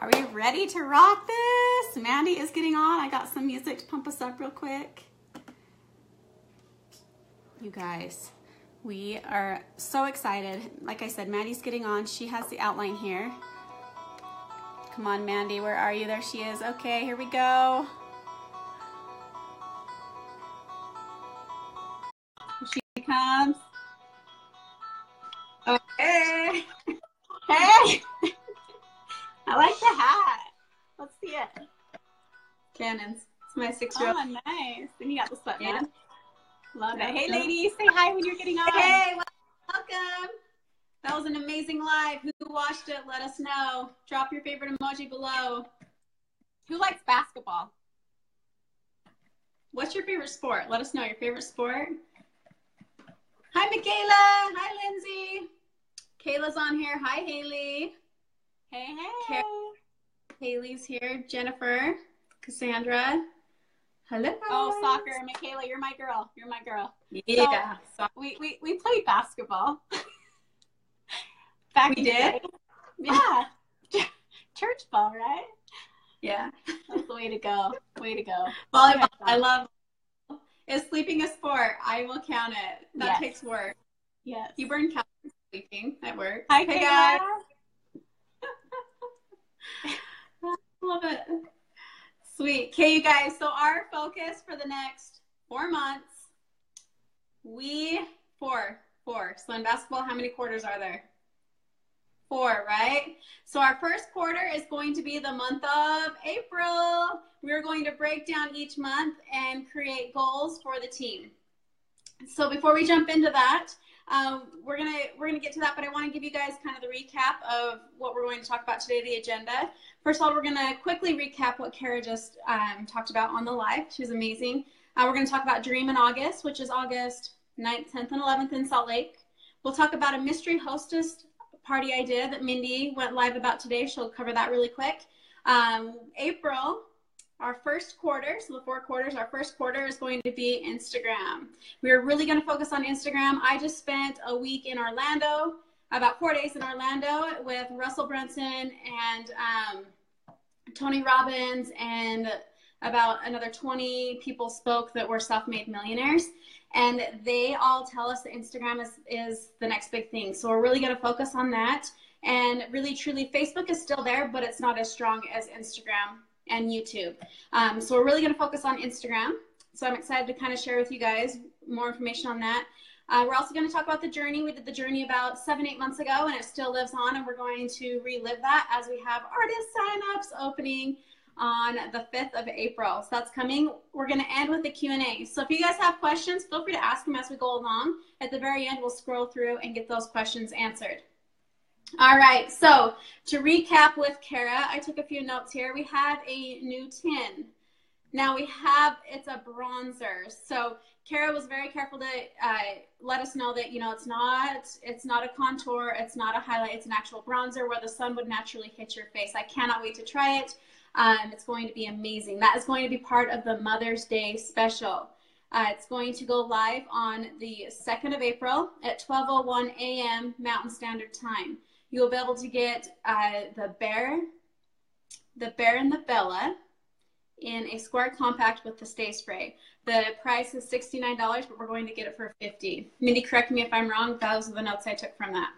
Are we ready to rock this? Mandy is getting on. I got some music to pump us up real quick. You guys, we are so excited. Like I said, Mandy's getting on. She has the outline here. Come on, Mandy, where are you? There she is. Okay, here we go. Here she comes. Okay. Hey! I like the hat. Let's see it. Cannons. It's my six-year-old. Oh, nice. And you got the sweatband. Yeah. Love Yeah. it. Hey, ladies, say hi when you're getting on. Hey, welcome. That was an amazing live. Who watched it? Let us know. Drop your favorite emoji below. Who likes basketball? What's your favorite sport? Let us know your favorite sport. Hi, Michaela. Hi, Lindsay. Kayla's on here. Hi, Haley. Hey, hey. Haley's here. Jennifer. Cassandra. Hello. Oh, soccer. Michaela, you're my girl. You're my girl. Yeah. So- We, we, we played basketball. Back We did? day. Yeah. Church ball, right? yeah. That's the way to go. Way to go. Volleyball. I love. Is sleeping a sport? I will count it. That Yes. takes work. Yes. You burn calories sleeping at work. Hi, hey Kayla. guys. Love it. Sweet. Okay, you guys. So our focus for the next four months, we four, four. So in basketball, how many quarters are there? Four, right? So our first quarter is going to be the month of April. We're going to break down each month and create goals for the team. So before we jump into that, um, we're gonna we're gonna get to that, but I want to give you guys kind of the recap of what we're going to talk about today, the agenda. First of all, we're gonna quickly recap what Kara just um, talked about on the live. She was amazing. Uh, we're gonna talk about Dream in August, which is August 9th, 10th, and 11th in Salt Lake. We'll talk about a mystery hostess party idea that Mindy went live about today. She'll cover that really quick. Um, April, our first quarter, so the four quarters, our first quarter is going to be Instagram. We're really going to focus on Instagram. I just spent a week in Orlando, about four days in Orlando with Russell Brunson and um, Tony Robbins, and about another 20 people spoke that were self made millionaires. And they all tell us that Instagram is, is the next big thing. So we're really going to focus on that. And really, truly, Facebook is still there, but it's not as strong as Instagram and YouTube. Um, so we're really going to focus on Instagram. So I'm excited to kind of share with you guys more information on that. Uh, we're also going to talk about the journey. We did the journey about seven, eight months ago, and it still lives on. And we're going to relive that as we have artist signups opening on the 5th of April. So that's coming. We're going to end with a Q&A. So if you guys have questions, feel free to ask them as we go along. At the very end, we'll scroll through and get those questions answered. All right, so to recap with Kara, I took a few notes here. We have a new tin. Now we have, it's a bronzer. So Kara was very careful to uh, let us know that, you know, it's not, it's not a contour, it's not a highlight, it's an actual bronzer where the sun would naturally hit your face. I cannot wait to try it. Um, it's going to be amazing. That is going to be part of the Mother's Day special. Uh, it's going to go live on the 2nd of April at 12.01 a.m. Mountain Standard Time. You'll be able to get uh, the bear, the bear and the Bella in a square compact with the stay spray. The price is $69, but we're going to get it for 50 Mindy, correct me if I'm wrong. Those are the notes I took from that.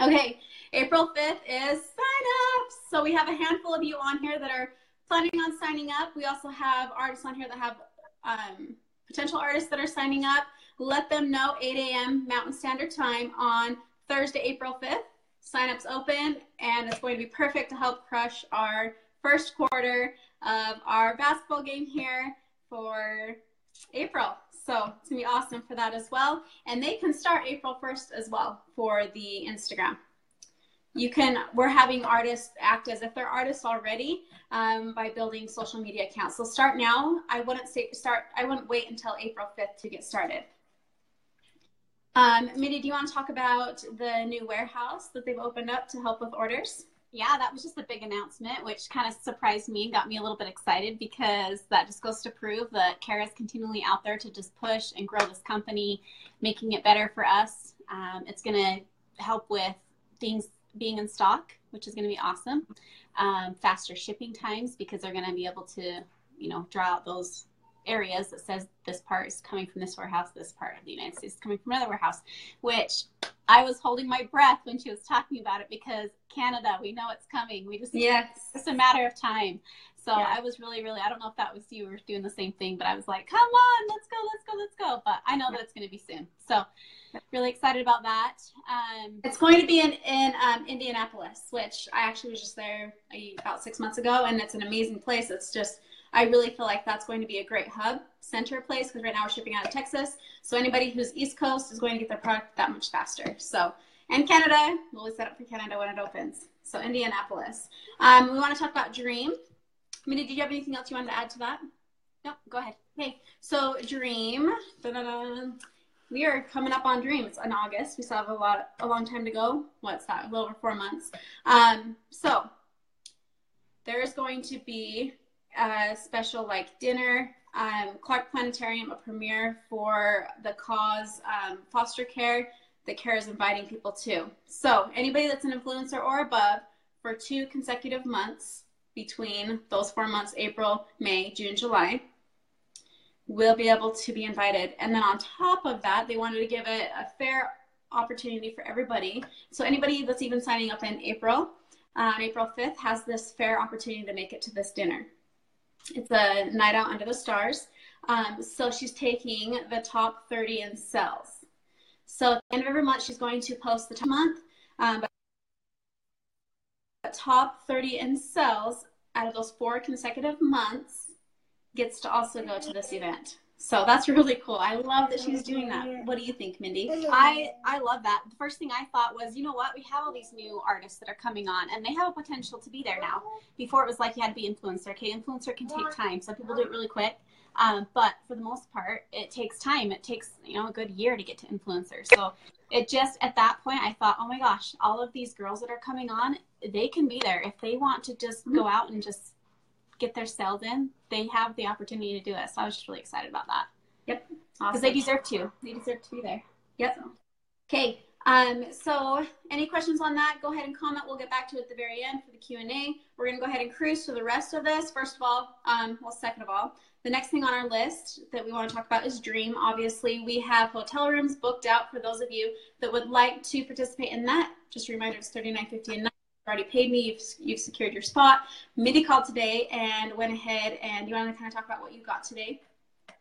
Okay, April 5th is sign ups. So we have a handful of you on here that are planning on signing up. We also have artists on here that have um, potential artists that are signing up. Let them know 8 a.m. Mountain Standard Time on Thursday, April 5th. Sign-ups open, and it's going to be perfect to help crush our first quarter of our basketball game here for April. So it's gonna be awesome for that as well. And they can start April 1st as well for the Instagram. You can, we're having artists act as if they're artists already um, by building social media accounts. So start now. I wouldn't say start, I wouldn't wait until April 5th to get started. Um, do you want to talk about the new warehouse that they've opened up to help with orders? Yeah, that was just a big announcement, which kind of surprised me and got me a little bit excited because that just goes to prove that Kara is continually out there to just push and grow this company, making it better for us. Um, it's going to help with things being in stock, which is going to be awesome. Um, faster shipping times because they're going to be able to, you know, draw out those areas that says this part is coming from this warehouse, this part of the United States is coming from another warehouse, which I was holding my breath when she was talking about it because Canada, we know it's coming. We just yes, it's a matter of time. So yeah. I was really, really, I don't know if that was you or doing the same thing, but I was like, come on, let's go, let's go, let's go. But I know that it's going to be soon. So really excited about that. Um, it's going to be in, in um, Indianapolis, which I actually was just there about six months ago. And it's an amazing place. It's just, I really feel like that's going to be a great hub center place because right now we're shipping out of Texas. So anybody who's East Coast is going to get their product that much faster. So, and Canada, we'll set up for Canada when it opens. So Indianapolis. Um, we want to talk about Dream. Mindy, did you have anything else you wanted to add to that? No, go ahead. Okay, so Dream, we are coming up on Dream. It's in August. We still have a lot, a long time to go. What's that? A little over four months. Um, so there is going to be special like dinner. Um, Clark Planetarium, a premiere for the cause um, foster care that Kara is inviting people to. So anybody that's an influencer or above for two consecutive months between those four months, April, May, June, July, will be able to be invited. And then on top of that, they wanted to give it a fair opportunity for everybody. So anybody that's even signing up in April, on April 5th, has this fair opportunity to make it to this dinner. It's a night out under the stars. Um, so she's taking the top 30 in sales. So at the end of every month, she's going to post the top month. Um, top 30 in sales out of those four consecutive months gets to also go to this event. So that's really cool. I love that she's doing that. What do you think, Mindy? I I love that. The first thing I thought was, you know what? We have all these new artists that are coming on, and they have a potential to be there now. Before it was like you had to be influencer. Okay, influencer can take time. Some people do it really quick, um, but for the most part, it takes time. It takes you know a good year to get to influencer. So it just at that point, I thought, oh my gosh, all of these girls that are coming on, they can be there if they want to just go out and just get their sales in, they have the opportunity to do it. So I was just really excited about that. Yep. Because awesome. they deserve to. They deserve to be there. Yep. So. Okay. Um, so any questions on that, go ahead and comment. We'll get back to it at the very end for the Q&A. We're going to go ahead and cruise through the rest of this. First of all, um, well, second of all, the next thing on our list that we want to talk about is Dream. Obviously, we have hotel rooms booked out for those of you that would like to participate in that. Just a reminder, it's $39.50 a night already paid me, you've, you've secured your spot. Mindy called today and went ahead and you want to kind of talk about what you got today?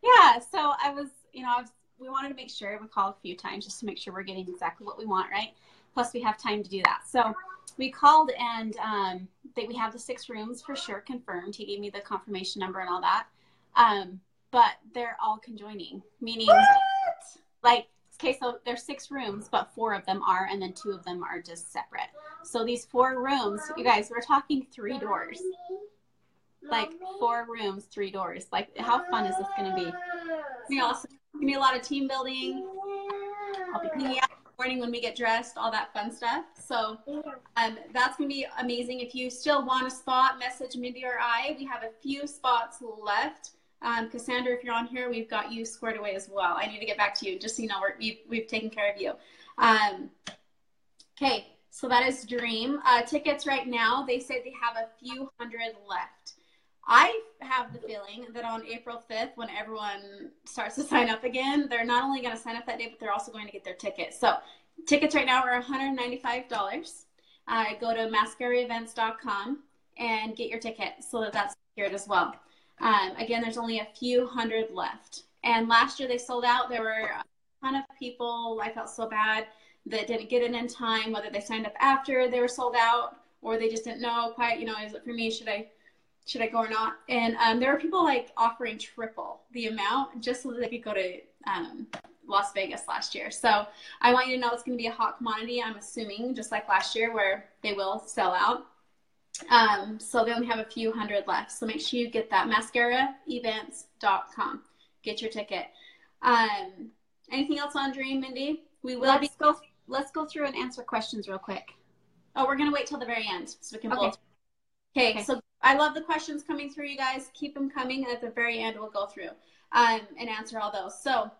Yeah, so I was, you know, I was, we wanted to make sure we called a few times just to make sure we're getting exactly what we want, right? Plus, we have time to do that. So we called and um, that we have the six rooms for sure confirmed. He gave me the confirmation number and all that. Um, but they're all conjoining, meaning what? like okay, so there's six rooms, but four of them are, and then two of them are just separate. So these four rooms, you guys, we're talking three doors. Like four rooms, three doors. Like, how fun is this going to be? We also gonna be a lot of team building. I'll be cleaning out morning when we get dressed, all that fun stuff. So um, that's gonna be amazing. If you still want a spot, message Mindy or I. We have a few spots left. Um, Cassandra, if you're on here, we've got you squared away as well. I need to get back to you, just so you know we're, we've, we've taken care of you. Um, okay, so that is Dream. Uh, tickets right now, they say they have a few hundred left. I have the feeling that on April 5th, when everyone starts to sign up again, they're not only going to sign up that day, but they're also going to get their tickets. So tickets right now are $195. Uh, go to maskcaraevents.com and get your ticket so that that's secured as well. Um, again, there's only a few hundred left. And last year they sold out. There were a ton of people. I felt so bad that didn't get it in time, whether they signed up after they were sold out or they just didn't know quite, you know, is it for me? Should I should I go or not? And um, there were people like offering triple the amount just so that they could go to um, Las Vegas last year. So I want you to know it's going to be a hot commodity. I'm assuming just like last year where they will sell out. Um, so they only have a few hundred left. So make sure you get that maskcaraevents.com. Get your ticket. Um, anything else on Dream, Mindy? We will let's be. Go, let's go through and answer questions real quick. Oh, we're gonna wait till the very end so we can okay. Okay, okay, so I love the questions coming through, you guys. Keep them coming, and at the very end, we'll go through um, and answer all those. So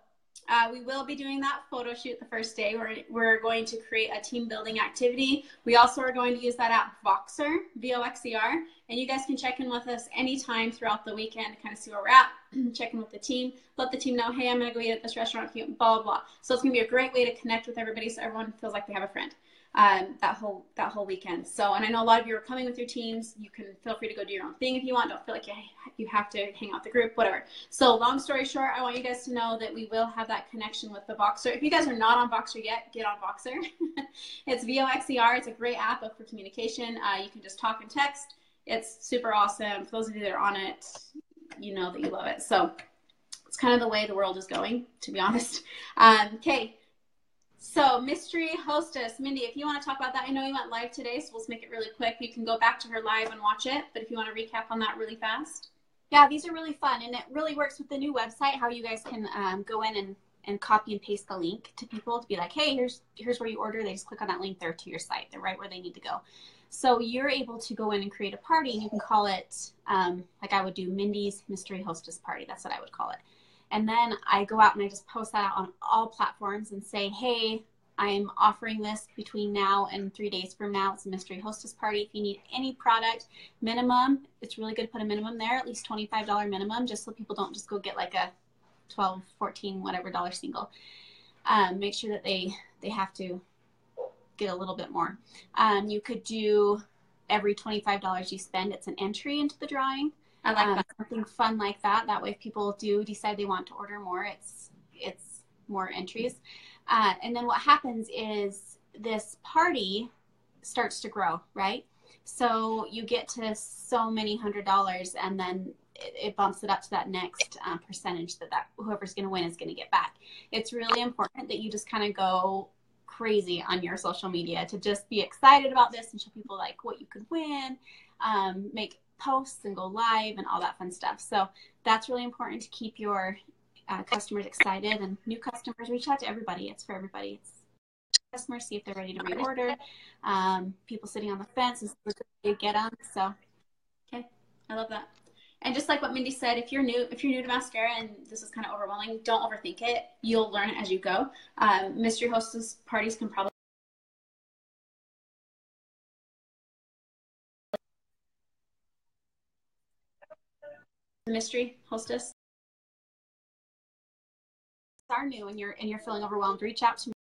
uh, we will be doing that photo shoot the first day. We're, we're going to create a team building activity. We also are going to use that app Voxer, V O X E R, and you guys can check in with us anytime throughout the weekend to kind of see where we're at, check in with the team, let the team know, hey, I'm going to go eat at this restaurant, blah, blah, blah. So it's going to be a great way to connect with everybody so everyone feels like they have a friend um, that whole that whole weekend. So, and I know a lot of you are coming with your teams. You can feel free to go do your own thing if you want. Don't feel like you you have to hang out the group, whatever. So, long story short, I want you guys to know that we will have that connection with the Voxer. If you guys are not on Voxer yet, get on Voxer. it's V O X E R. It's a great app for communication. Uh, you can just talk and text. It's super awesome. For those of you that are on it, you know that you love it. So. It's kind of the way the world is going, to be honest. Um, okay, so, mystery hostess, Mindy, if you want to talk about that, I know you went live today, so let's make it really quick. You can go back to her live and watch it, but if you want to recap on that really fast. Yeah, these are really fun, and it really works with the new website. How you guys can um, go in and, and copy and paste the link to people to be like, hey, here's here's where you order. They just click on that link there to your site. They're right where they need to go. So you're able to go in and create a party, and you can call it um, like I would do Mindy's mystery hostess party. That's what I would call it. And then I go out and I just post that out on all platforms and say, hey, I'm offering this between now and three days from now. It's a mystery hostess party. If you need any product, minimum, it's really good to put a minimum there, at least $25 minimum, just so people don't just go get like a 12, 14, whatever dollar single. Um, make sure that they, they have to get a little bit more. Um, you could do every $25 you spend, it's an entry into the drawing. I like um. Something fun like that. That way, if people do decide they want to order more, it's it's more entries. Uh, and then what happens is this party starts to grow, right? So you get to so many hundred dollars, and then it, it bumps it up to that next uh, percentage that that whoever's going to win is going to get back. It's really important that you just kind of go crazy on your social media to just be excited about this and show people like what you could win. Um, make posts and go live and all that fun stuff. So that's really important to keep your uh, customers excited and new customers reach out to everybody. It's for everybody. It's customers see if they're ready to reorder. Um, people sitting on the fence is to get them. So okay, I love that. And just like what Mindy said, if you're new, if you're new to Maskcara and this is kind of overwhelming, don't overthink it. You'll learn it as you go. Um, mystery hostess parties can probably mystery hostess. Are new and you're and you're feeling overwhelmed reach out to me.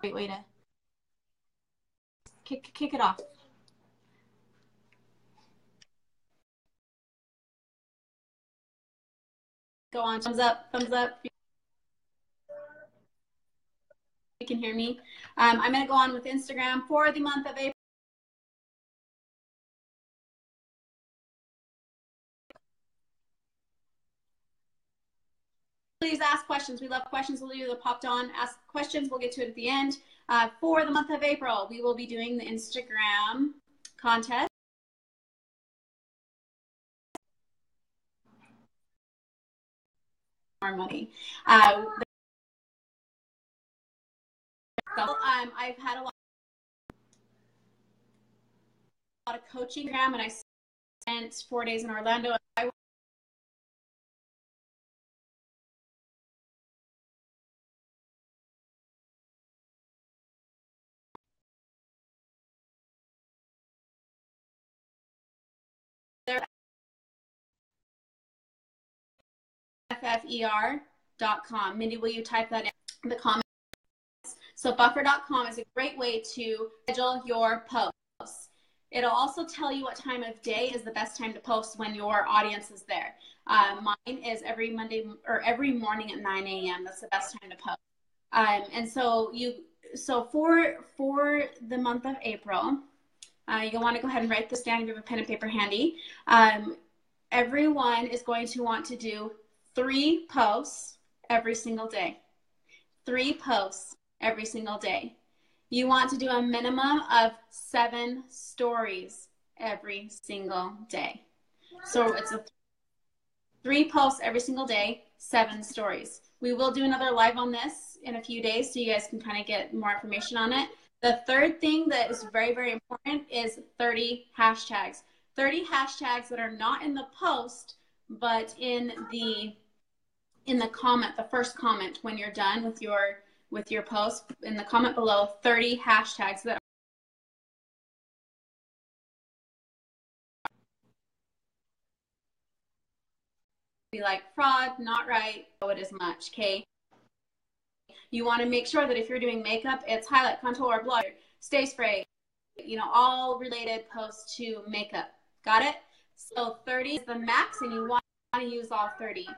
Great way to kick kick it off. Go on thumbs up thumbs up. You can hear me. Um, i'm going to go on with instagram for the month of april please ask questions. We love questions. We'll do the popped on. Ask questions. We'll get to it at the end. Uh, for the month of April, we will be doing the Instagram contest. More money. Uh, um, I've had a lot, a lot of coaching, program and I spent four days in Orlando. I FFER.com. Mindy, will you type that in the comments? So buffer.com is a great way to schedule your posts. It'll also tell you what time of day is the best time to post when your audience is there. Uh, mine is every Monday or every morning at 9 a.m. That's the best time to post. Um, and so you, so for for the month of April, uh, you'll want to go ahead and write this down if you have a pen and paper handy. Um, everyone is going to want to do three posts every single day. Three posts every single day. You want to do a minimum of seven stories every single day. So it's a three posts every single day, seven stories. We will do another live on this in a few days so you guys can kind of get more information on it. The third thing that is very, very important is 30 hashtags. 30 hashtags that are not in the post but in the in the comment, the first comment when you're done with your with your post, in the comment below, 30 hashtags that be like fraud, not right, oh it is much, okay? You want to make sure that if you're doing makeup, it's highlight, contour, or blush, stay spray, you know, all related posts to makeup. Got it? So 30 is the max and you want to use all 30.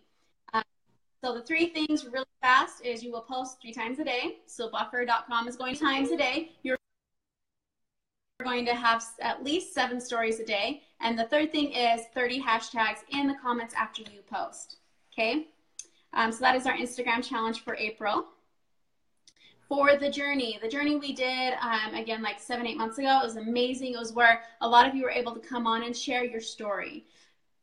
So the three things really fast is you will post three times a day. So buffer.com is going times a day. You're going to have at least seven stories a day. And the third thing is 30 hashtags in the comments after you post. Okay. Um, so that is our Instagram challenge for April for the journey. The journey we did, um, again, like seven, eight months ago, it was amazing. It was where a lot of you were able to come on and share your story.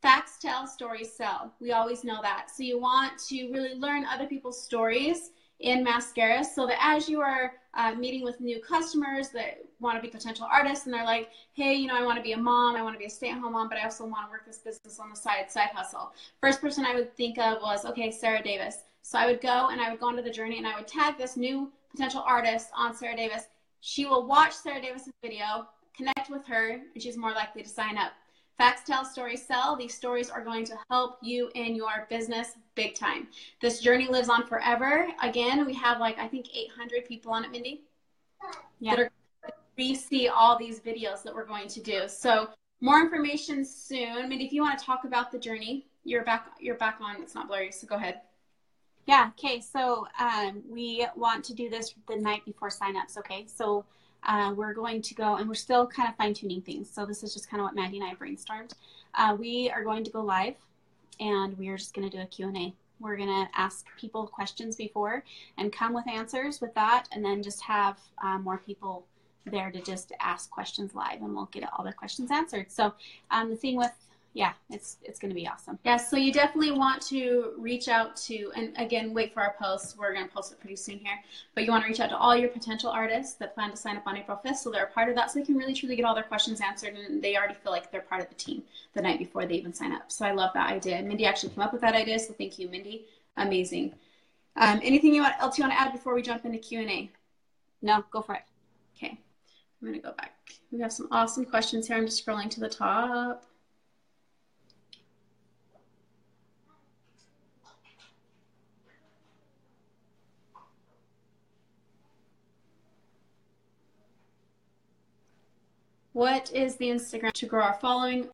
Facts tell, stories sell. We always know that. So you want to really learn other people's stories in Maskcara so that as you are uh, meeting with new customers that want to be potential artists and they're like, hey, you know, I want to be a mom, I want to be a stay at home mom, but I also want to work this business on the side, side hustle. First person I would think of was, okay, Sarah Davis. So I would go and I would go into the journey and I would tag this new potential artist on Sarah Davis, she will watch Sarah Davis's video, connect with her, and she's more likely to sign up. Facts tell, stories sell. These stories are going to help you in your business big time. This journey lives on forever. Again, we have like, I think 800 people on it, Mindy. Yeah. That are re-see all these videos that we're going to do. So more information soon. Mindy, if you want to talk about the journey, you're back, you're back on. It's not blurry, so go ahead. Yeah. Okay. So um, we want to do this the night before signups. Okay. So uh, we're going to go and we're still kind of fine tuning things. So this is just kind of what Maddie and I brainstormed. Uh, we are going to go live and we are just going to do a Q&A. We're going to ask people questions before and come with answers with that and then just have uh, more people there to just ask questions live and we'll get all the questions answered. So um, the thing with yeah, it's it's going to be awesome. Yeah, so you definitely want to reach out to, and again, wait for our post. We're going to post it pretty soon here. But you want to reach out to all your potential artists that plan to sign up on April 5th, so they're a part of that, so they can really truly get all their questions answered, and they already feel like they're part of the team the night before they even sign up. So I love that idea. Mindy actually came up with that idea, so thank you, Mindy. Amazing. Um, anything you want, else you want to add before we jump into Q and A? No, go for it. Okay, I'm going to go back. We have some awesome questions here. I'm just scrolling to the top. What is the Instagram to grow our following?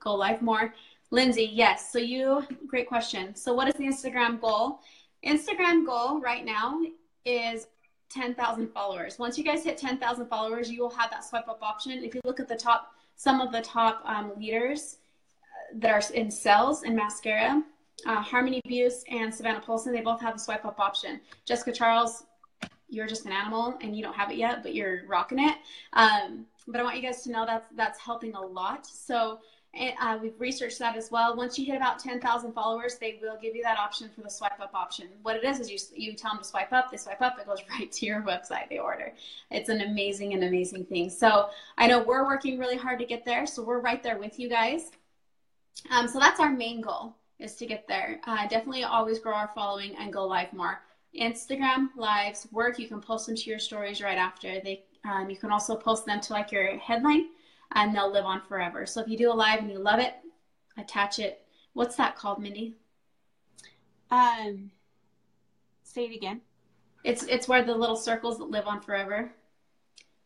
Go live more. Lindsay, yes. So you, great question. So what is the Instagram goal? Instagram goal right now is 10,000 followers. Once you guys hit 10,000 followers, you will have that swipe up option. If you look at the top, some of the top um, leaders uh, that are in sales and Maskcara, uh, Harmony Buse and Savannah Polson, they both have the swipe up option. Jessica Charles you're just an animal and you don't have it yet, but you're rocking it. Um, but I want you guys to know that that's helping a lot. So uh, we've researched that as well. Once you hit about 10,000 followers, they will give you that option for the swipe up option. What it is is you, you tell them to swipe up, they swipe up, it goes right to your website, they order. It's an amazing and amazing thing. So I know we're working really hard to get there, so we're right there with you guys. Um, so that's our main goal is to get there. Uh, definitely always grow our following and go live more. Instagram lives work. You can post them to your stories right after. They um, you can also post them to like your headline, and they'll live on forever. So if you do a live and you love it, attach it. What's that called, Mindy? Um, say it again. It's it's where the little circles that live on forever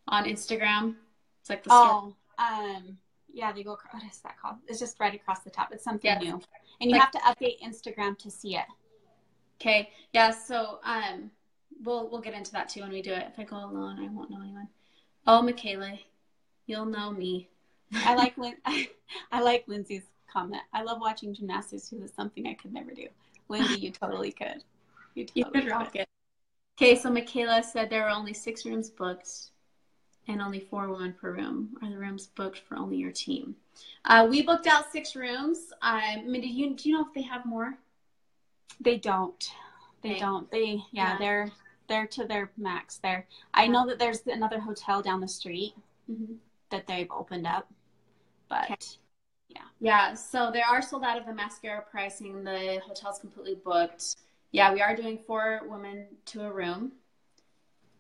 on Instagram. It's like the oh, um, yeah, they go. What is that called? It's just right across the top. It's something new, and you like, have to update Instagram to see it. Okay. Yeah. So um, we'll we'll get into that too when we do it. If I go alone, I won't know anyone. Oh, Michaela, you'll know me. I like Lin- I like Lindsay's comment. I love watching gymnastics who is something I could never do. Lindsay, you totally could. You totally you could rock it. Okay, so Michaela said there are only six rooms booked and only four women per room. Are the rooms booked for only your team? Uh, we booked out six rooms. Um, I mean, do you do you know if they have more? They don't. They okay. don't. They yeah, yeah, they're they're to their max there. I know that there's another hotel down the street mm-hmm. that they've opened up, but okay. Yeah. Yeah. So they are sold out of the Maskcara pricing. The hotel's completely booked. Yeah, we are doing four women to a room,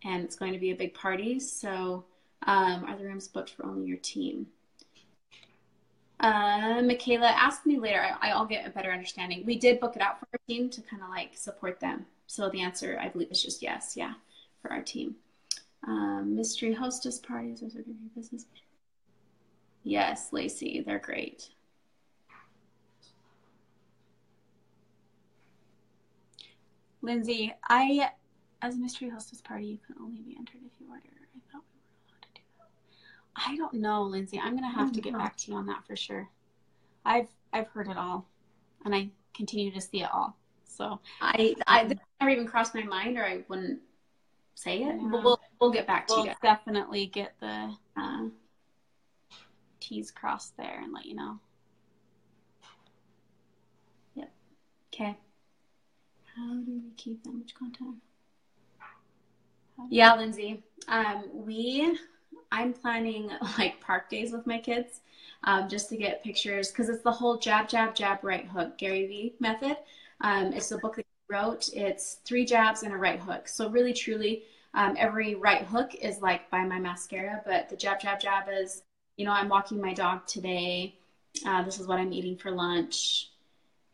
and it's going to be a big party. So, um, are the rooms booked for only your team? Uh, Michaela, ask me later. I, will get a better understanding. We did book it out for our team to kind of like support them. So the answer, I believe, is just yes. Yeah, for our team. Um, mystery hostess parties. Business. Yes, Lacey, they're great. Lindsay, I, as a mystery hostess party, you can only be entered if you order. I thought we were allowed to do that. I don't know, Lindsay. I'm gonna have to get back to you on that for sure. I've I've heard it all, and I continue to see it all. So I I never even crossed my mind, or I wouldn't say it. But we'll we'll get back to we'll you. Definitely get the uh, T's crossed there and let you know. Yep. Okay. How do we keep that much content? Yeah, Lindsay. Um, we, I'm planning like park days with my kids, um, just to get pictures because it's the whole jab, jab, jab, right hook Gary Vee method. Um, it's the book that he wrote. It's three jabs and a right hook. So really, truly, um, every right hook is like by my mascara, but the jab, jab, jab is, you know, I'm walking my dog today. Uh, this is what I'm eating for lunch.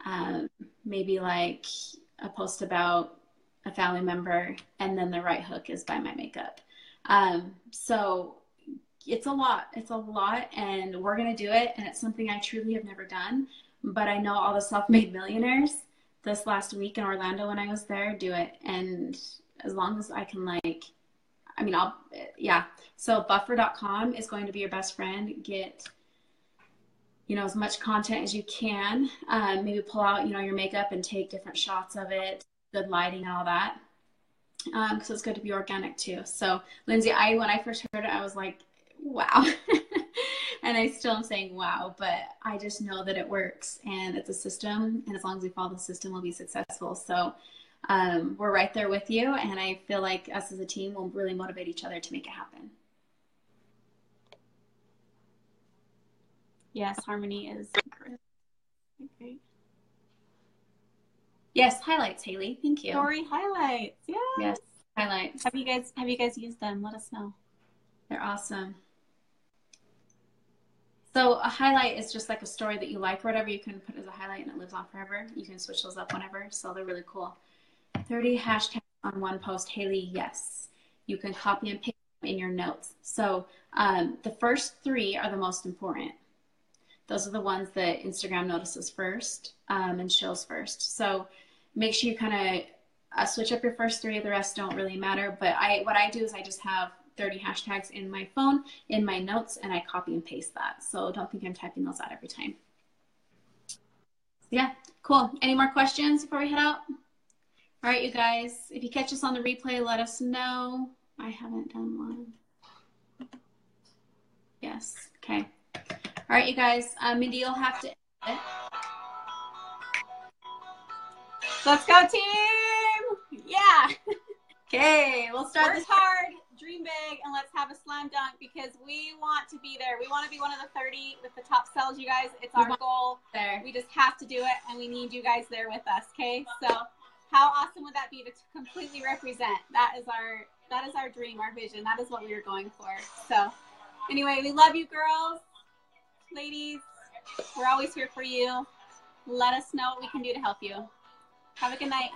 Um, maybe like a post about a family member, and then the right hook is by my makeup. Um, so it's a lot. It's a lot, and we're gonna do it. And it's something I truly have never done. But I know all the self-made millionaires this last week in Orlando when I was there do it, and as long as I can like, I mean, I'll yeah. So buffer.com is going to be your best friend. Get you know as much content as you can um, maybe pull out you know your makeup and take different shots of it good lighting and all that because um, it's good to be organic too so lindsay i when i first heard it i was like wow and i still am saying wow but i just know that it works and it's a system and as long as we follow the system we'll be successful so um, we're right there with you and i feel like us as a team will really motivate each other to make it happen Yes, harmony is great. Yes, highlights, Haley. Thank you. Story highlights. Yes. Yes, highlights. Have you guys have you guys used them? Let us know. They're awesome. So a highlight is just like a story that you like or whatever. You can put as a highlight and it lives on forever. You can switch those up whenever. So they're really cool. 30 hashtags on one post. Haley, yes. You can copy and paste in your notes. So um, the first three are the most important those are the ones that Instagram notices first um, and shows first. So make sure you kind of uh, switch up your first three. The rest don't really matter. But I, what I do is I just have 30 hashtags in my phone, in my notes, and I copy and paste that. So don't think I'm typing those out every time. Yeah, cool. Any more questions before we head out? All right, you guys, if you catch us on the replay, let us know. I haven't done one. Yes, okay. All right, you guys. Uh, Mindy, you'll have to Let's go, team! Yeah. Okay, we'll start Work this hard, dream big, and let's have a slam dunk because we want to be there. We want to be one of the 30 with the top sellers, you guys. It's our goal. There. We just have to do it, and we need you guys there with us. Okay, so how awesome would that be to completely represent? That is our that is our dream, our vision. That is what we are going for. So, anyway, we love you, girls ladies. We're always here for you. Let us know what we can do to help you. Have a good night.